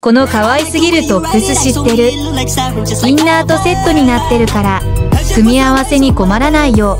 この可愛すぎるトップス知ってる。インナーとセットになってるから組み合わせに困らないよ